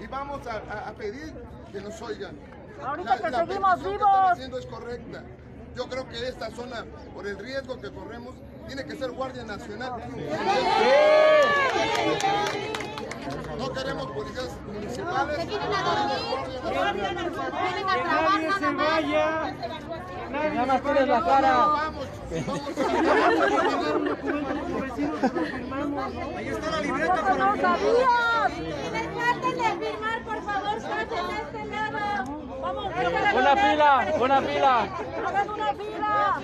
y vamos a, a- a pedir que nos oigan. Ahorita que seguimos petición que vivos. están haciendo es correcta. Yo creo que esta zona, por el riesgo que corremos, tiene que ser Guardia Nacional. No queremos policías municipales. Se vienen a dormir, vienen a Que trabajar nadie se nada más. vaya. Nadie Nada más se tienes la cara. Vamos, vamos. Ahí está la libreta no sabías. Una fila, una fila. Hagan una fila.